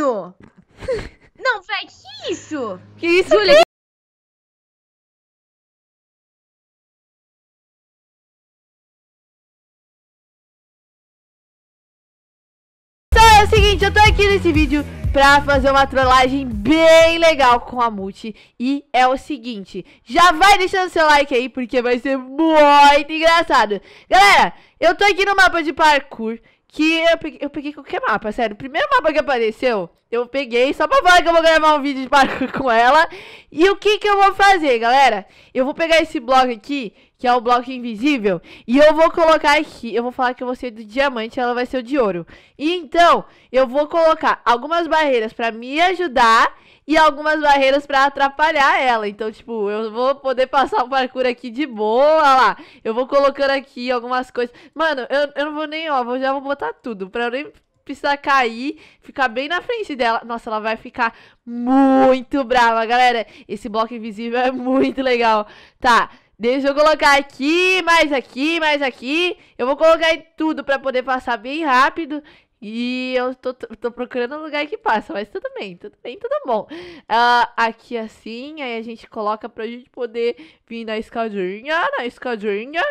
Mano! Não, velho, que isso? Que isso, Júlia, Então é o seguinte, eu tô aqui nesse vídeo pra fazer uma trollagem bem legal com a Multi. E é o seguinte, já vai deixando seu like aí, porque vai ser muito engraçado. Galera, eu tô aqui no mapa de parkour, que eu peguei, eu peguei qualquer mapa, sério. O primeiro mapa que apareceu, eu peguei só pra falar que eu vou gravar um vídeo de parkour com ela. E o que que eu vou fazer, galera? Eu vou pegar esse bloco aqui, que é o bloco invisível, e eu vou colocar aqui, eu vou falar que eu vou ser do diamante, ela vai ser o de ouro. E então, eu vou colocar algumas barreiras pra me ajudar e algumas barreiras pra atrapalhar ela. Então, tipo, eu vou poder passar o parkour aqui de boa, lá. Eu vou colocando aqui algumas coisas. Mano, eu, eu não vou nem, ó, vou, já vou botar tudo, pra eu nem precisar cair, ficar bem na frente dela. Nossa, ela vai ficar muito brava, galera. Esse bloco invisível é muito legal. Tá, deixa eu colocar aqui, mais aqui, mais aqui. Eu vou colocar em tudo pra poder passar bem rápido. E eu tô, tô procurando um lugar que passa, mas tudo bem, tudo bem, tudo bom. Ah, aqui assim, aí a gente coloca pra gente poder vir na escadinha, na escadinha.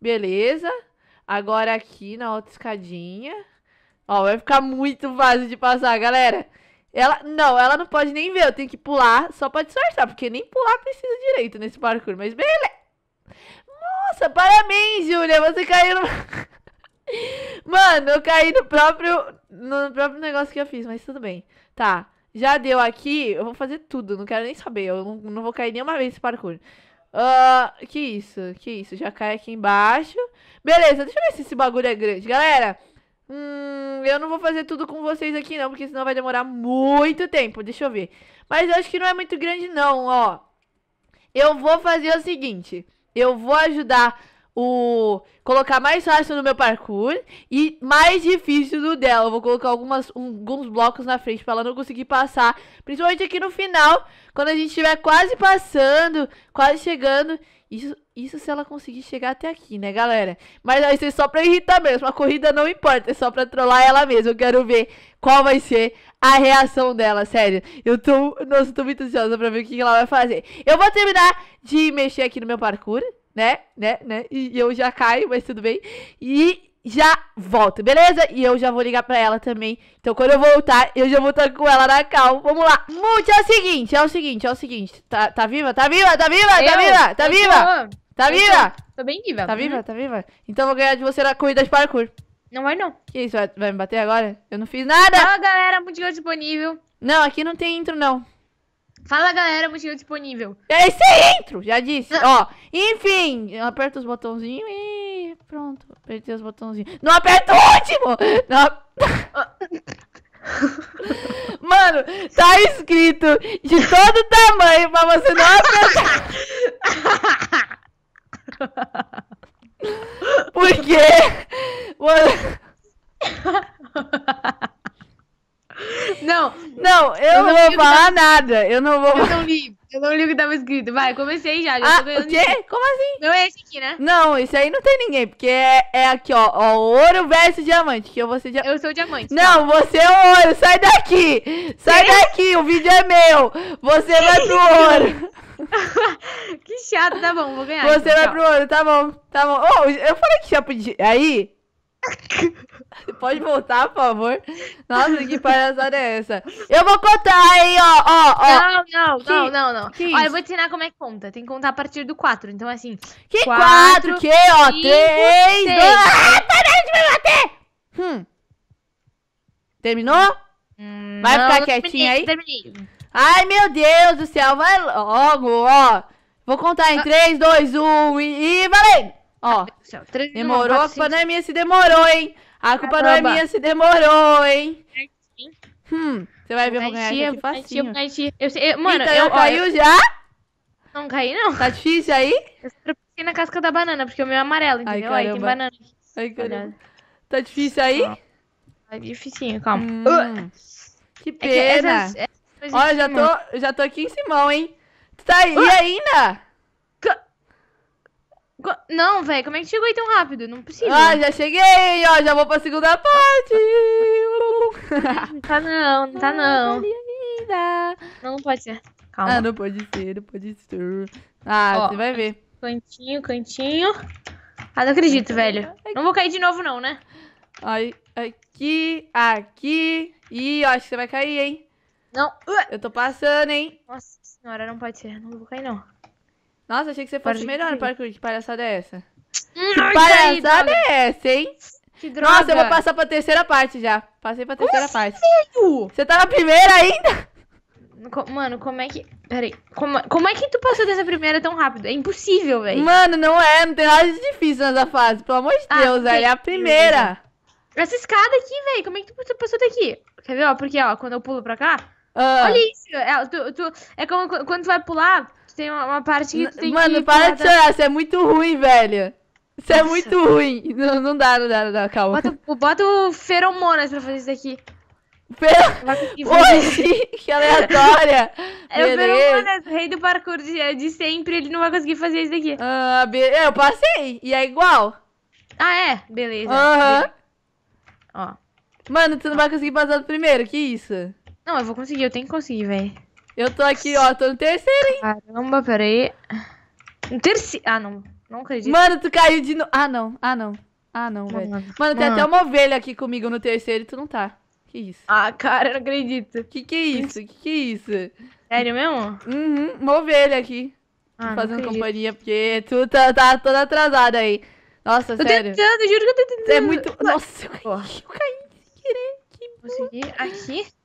Beleza. Agora aqui na outra escadinha. Ó, vai ficar muito fácil de passar, galera. Ela, não, ela não pode nem ver, eu tenho que pular só pra disfarçar, porque nem pular precisa direito nesse parkour, mas beleza. Nossa, parabéns, Júlia, você caiu no... Mano, eu caí no próprio, no próprio negócio que eu fiz, mas tudo bem. Tá, já deu aqui, eu vou fazer tudo, não quero nem saber, eu não, não vou cair nenhuma vez nesse parkour. Uh, que isso, que isso, já cai aqui embaixo. Beleza, deixa eu ver se esse bagulho é grande. Galera, hum, eu não vou fazer tudo com vocês aqui não, porque senão vai demorar muito tempo, deixa eu ver. Mas eu acho que não é muito grande não, ó. Eu vou fazer o seguinte, eu vou ajudar o colocar mais fácil no meu parkour e mais difícil no dela. Eu vou colocar algumas, um, alguns blocos na frente para ela não conseguir passar, principalmente aqui no final, quando a gente estiver quase passando, quase chegando. Isso, isso se ela conseguir chegar até aqui, né, galera? Mas vai ser só pra irritar mesmo. A corrida não importa, é só pra trollar ela mesmo. Eu quero ver qual vai ser a reação dela, sério. Eu tô, nossa, tô muito ansiosa pra ver o que ela vai fazer. Eu vou terminar de mexer aqui no meu parkour né, né, né? E eu já caio, mas tudo bem. E já volto, beleza? E eu já vou ligar pra ela também. Então quando eu voltar, eu já vou estar com ela na calma. Vamos lá. Multi, é o seguinte, é o seguinte, é o seguinte. Tá, tá viva? Tá viva? Tá viva? Tá Eu? viva? Tá viva? tô- Tá viva? Tô, tô bem viva. Tá viva? Tá viva? Então eu vou ganhar de você na corrida de parkour. Não vai não. Que isso? Vai, vai me bater agora? Eu não fiz nada. Fala galera, multigol disponível. Não, aqui não tem intro, não. Fala galera, multigol disponível. É esse é intro, já disse. Ó, enfim, aperta os botãozinhos e pronto. Apertei os botãozinhos. Não aperta o último! Não. Mano, tá escrito de todo tamanho pra você não apertar. Por quê? Mano, Não, eu, Eu não vou falar nada. Eu não vou. eu não li. Eu não li o que tava escrito. Vai, comecei já. já Ah, o quê? Como assim? Não é esse aqui, né? Não, isso aí não tem ninguém, porque é, é aqui, ó, ó, ouro versus diamante, que eu vou ser diamante. Eu sou diamante. Não, você é o ouro, sai daqui! Sai daqui, o vídeo é meu! Você vai pro ouro! que chato, tá bom, vou ganhar. Você então, vai tchau. pro ouro, tá bom, tá bom. Oh, eu falei que já podia. Aí? Pode voltar, por favor? Nossa, que palhaçada é essa? Eu vou contar, hein, ó, ó, ó. Não, não, Que- não, não, não. isso? eu vou te ensinar como é que conta. Tem que contar a partir do 4. Então, assim. Que quatro, quatro, que, ó, cinco, três, seis. dois... Ah, para de me bater! Hum. Terminou? hum, Vai não, ficar quietinha aí? terminei. Ai, meu Deus do céu, vai logo, ó. Vou contar em 3, 2, 1 e, e valendo! Ó, céu, demorou, a culpa cinco, não é minha se demorou, hein? A culpa não é minha se demorou, hein? Hum, você vai ver, eu vou ganhar aqui eu eu facinho. Eu sei, eu- mano, Eita, eu, ó, caiu eu já? não caí, não. Tá difícil aí? Eu tropecei na casca da banana, porque o meu é amarelo, Ai, entendeu? Aí tem banana. Ai, caramba. Tá difícil aí? Ó. é dificinho, calma. Hum, que É que pena. essas, essas coisas Olha, de já tô, já tô aqui em Simão, hein? Tu tá aí ainda? Não, velho, como é que chegou aí tão rápido? Não precisa. Ah, já cheguei, ó. Já vou pra segunda parte. Não tá não, não tá não. Não, não pode ser. Calma. Ah, não pode ser, não pode ser. Ah, Ó. você vai ver. Cantinho, cantinho. Ah, não acredito, velho. Não vou cair de novo, não, né? Ai, aqui, aqui. Ih, eu acho que você vai cair, hein? Não. Eu tô passando, hein? Nossa senhora, não pode ser. Não vou cair, não. Nossa, achei que você fosse melhor no parkour. Que palhaçada é essa? Que ai, palhaçada é essa, hein? Que droga. Nossa, eu vou passar pra terceira parte já. Passei pra terceira assim, parte. velho? Você tá na primeira ainda? Mano, como é que... Peraí. Como, como é que tu passou dessa primeira tão rápido? É impossível, velho. Mano, não é, não tem nada de difícil nessa fase. Pelo amor de Ah, Deus, velho. É a primeira. Essa escada aqui, velho. Como é que tu passou daqui? Quer ver, ó? Porque, ó, quando eu pulo pra cá... Ah. Olha isso. É, tu, tu- é como qu- quando tu vai pular, tem uma, uma parte que tem Mano, que... para de chorar, você é muito ruim, velho. Você é muito ruim. Não, não dá, não dá, não dá, calma. Bota, bota o feromonas pra fazer isso daqui. Conseguir fazer. Oxi, que aleatória. É o feromonas, rei do parkour de, de sempre, ele não vai conseguir fazer isso daqui. Ah, be- é, eu passei. E é igual. Ah, é? Beleza. Aham. Ó. Mano, tu não vai conseguir passar do primeiro, que isso? Não, eu vou conseguir, eu tenho que conseguir, velho. Eu tô aqui, ó, tô no terceiro, hein? Caramba, peraí. Um terceiro. Ah, não. Não acredito. Mano, tu caiu de novo. Ah, não, ah, não. Ah, não, velho. Mano. Mano, tem Mano. até uma ovelha aqui comigo no terceiro e tu não tá. Que isso? Ah, cara, eu não acredito. Que que é isso? Que que é isso? Sério mesmo? Uhum, uma ovelha aqui. Ah, fazendo companhia, porque tu tá, tá toda atrasada aí. Nossa, Tô sério. tentando, juro que eu tô tentando. É muito. Nossa, eu caí, eu caí sem querer. Consegui. Aqui.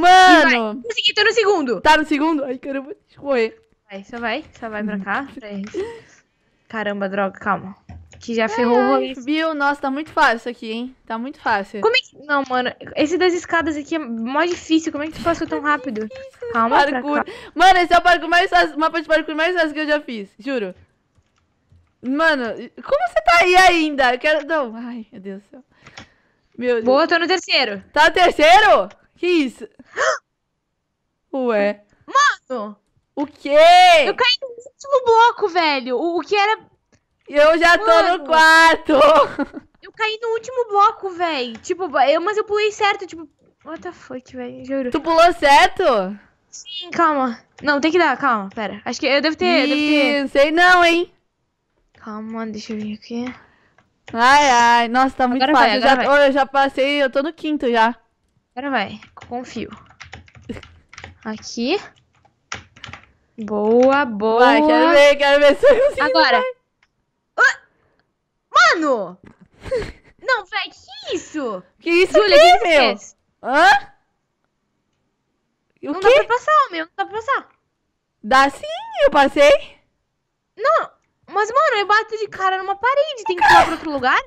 Mano! Consegui, tô no segundo. Tá no segundo? Ai, caramba, deixa eu correr. Vai, só vai. Só vai pra cá. pra. Caramba, droga, calma. Que já ferrou o rolê. viu? Nossa, tá muito fácil isso aqui, hein? Tá muito fácil. Como é que. Não, mano, esse das escadas aqui é mó difícil. Como é que tu passou tão rápido? Calma, Parkour. Mano, esse é o parkour mais fácil, mapa de parkour mais fácil que eu já fiz, juro. Mano, como você tá aí ainda? Eu quero. Não, ai, meu Deus do céu. Meu Deus. Boa, tô no terceiro. Tá no terceiro? Que isso? Ué. Mano, O quê? Eu caí no último bloco, velho. O, o que era. Eu já tô Mano. no quarto. Eu caí no último bloco, velho. Tipo, eu, mas eu pulei certo, tipo. What the fuck, velho? Juro. Tu pulou certo? Sim, calma. Não, tem que dar, calma, pera. Acho que eu devo ter. Eu devo ter... Ih, não sei não, hein? Calma, deixa eu ver aqui. Ai, ai. Nossa, tá muito Agora vai, fácil. eu, agora já, oh, eu já passei, eu tô no quinto já. Agora vai. Confio. Aqui. Boa, boa. Vai, quero ver, quero ver se eu consigo. Agora. Ah! Mano! Não, velho, que isso? Que isso Júlia, o aqui, que meu? fez? Hã? O Não quê? dá pra passar, meu. Não dá pra passar. Dá sim, eu passei. Não, mas, mano, eu bato de cara numa parede. Tem que pular pra outro lugar?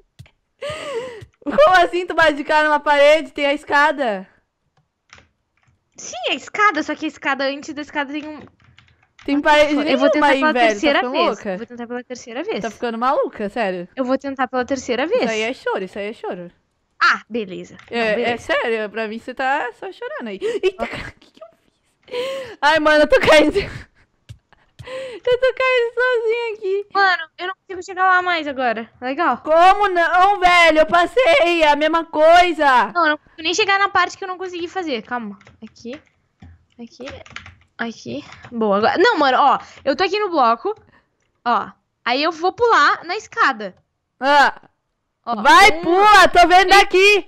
Como assim tu bate de cara numa parede? Tem a escada. Sim, a escada, só que a escada, antes da escada tem um. Tem parede Eu vou tentar aí, pela velho. terceira tá vez. louca? Vou tentar pela terceira vez. Tá ficando maluca, sério. Eu vou tentar pela terceira vez. Isso aí é choro, isso aí é choro. Ah, beleza. Não, É, é beleza. sério, pra mim você tá só chorando aí. Eita, cara, o que, que eu fiz? Ai, mano, eu tô caindo. Eu tô caindo sozinha aqui. Mano, eu não consigo chegar lá mais agora. Legal. Como não, velho? Eu passei, a mesma coisa. Não, eu não consigo nem chegar na parte que eu não consegui fazer. Calma. Aqui. Aqui. Aqui. Boa. Agora... Não, mano, ó. Eu tô aqui no bloco. Ó. Aí eu vou pular na escada. Ah, Ó, vai, um- pula, tô vendo daqui.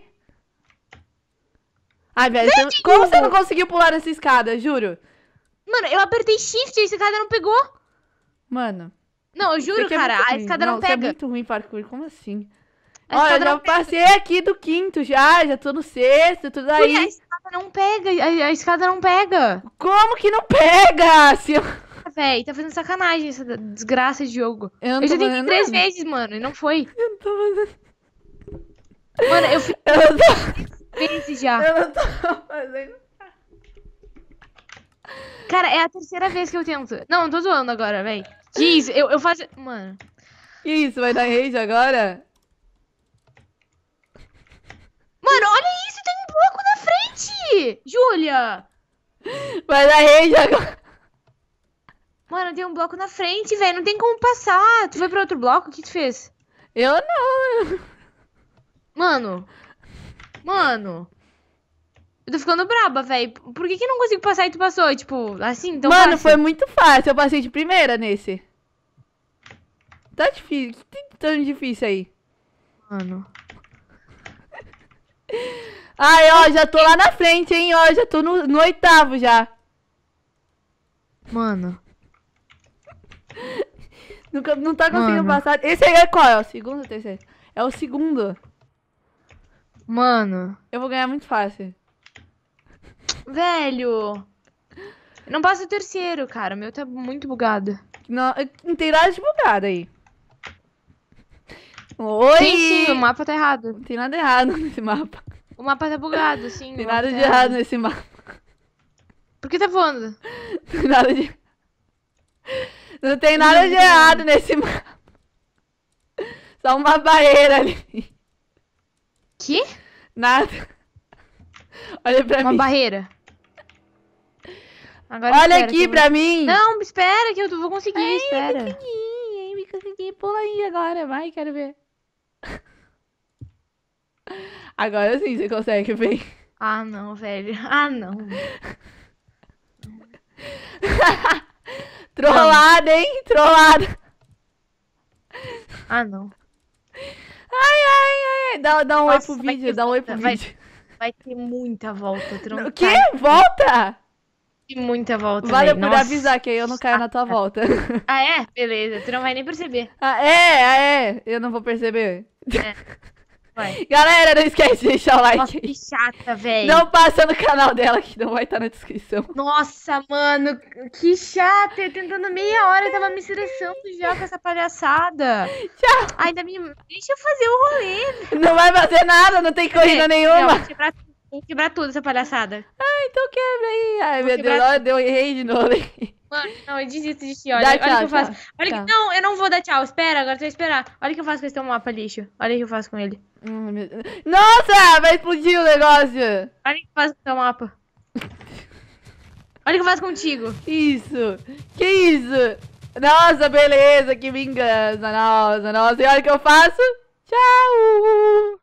Ai, velho, você- como você Hugo. não conseguiu pular nessa escada, juro? Mano, eu apertei shift e a escada não pegou. Mano. Não, eu juro, é cara. A escada não, você é pega. muito ruim parkour, como assim? A Olha, eu já não pega. passei aqui do quinto já, já tô no sexto, tudo Júlia, a aí. escada não pega. A, a escada não pega. Como que não pega? Se eu... Ah, Véi, tá fazendo sacanagem essa desgraça de jogo. Eu não Eu já tentei três nada. vezes, mano, e não foi. Eu não tô fazendo. Mano, eu fiz Eu não tô, vezes já. eu não tô fazendo. Cara, é a terceira vez que eu tento. Não, tô zoando agora, véi. Isso? Eu, eu faço. Mano. Que isso, vai dar rage agora? Mano, olha isso, tem um bloco na frente! Júlia! Vai dar rage agora. Mano, tem um bloco na frente, velho. Não tem como passar. Tu foi pra outro bloco? O que tu fez? Eu não. Mano. Mano. Eu tô ficando braba, velho. Por que que eu não consigo passar e tu passou? Tipo, assim, então Mano, foi muito fácil. Eu passei de primeira nesse. Tá difícil. Que tem tão difícil aí? Mano. Ai, ó, já tô lá na frente, hein? Ó, já tô no, no oitavo já. Mano. Nunca, não tá conseguindo Mano. passar. Esse aí é qual? É o segundo ou terceiro? É o segundo. Mano. Eu vou ganhar muito fácil. Velho. Não passo o terceiro, cara. O meu tá muito bugado. Não, não tem nada de bugado aí. Oi! Tem sim, o mapa tá errado. Não tem nada errado nesse mapa. O mapa tá bugado, sim. Não tem nada tá de errado nesse mapa. Por que tá voando? Não tem nada de. Não tem nada de errado nesse mapa. Só uma barreira ali. Que? Nada. Olha pra Uma mim. barreira. Agora Olha aqui eu vou- pra mim. Não, espera que eu vou conseguir, Ai, espera. pequenininha, hein? Me consegui. Pula aí agora, vai, quero ver. Agora sim você consegue, vem. Ah, não, velho. Ah, não. Trollada, hein? Trollada. Ah, não. Ai, ai, ai. Dá, dá um oi Nossa, pro vai vídeo, ter dá um oi pro vai- vídeo. Vai ter muita volta. O quê? Volta? Muita volta, Valeu velho. por Nossa. avisar que aí eu não caio na tua volta. Ah, é? Beleza. Tu não vai nem perceber. Ah, é, ah, é. Eu não vou perceber. Vai. Galera, não esquece de deixar o like Nossa, que chata, velho. Não passa no canal dela que não vai estar na descrição. Nossa, mano, que chata. Eu tentando meia hora, eu tava me estressando já com essa palhaçada. Tchau. Ainda me. Deixa eu fazer o rolê. Não vai fazer nada, não tem corrida Não, nenhuma. vou quebrar, vou quebrar tudo essa palhaçada. Ah, então quebra aí. Ai, Vou meu Deus, olha, deu errei de novo. Mano, não, eu desisto de ti. Olha, Dá olha o que eu faço. tchau. Olha Tchau. que... Não, eu não vou dar tchau. Espera, agora tu vai esperar. Olha o que eu faço com esse teu mapa lixo. Olha o que eu faço com ele. Hum, meu. Nossa, vai explodir o negócio. Olha o que eu faço com o teu mapa. Olha o que eu faço contigo. Isso. Que isso? Nossa, beleza, que vingança. Nossa, nossa. E olha o que eu faço. Tchau.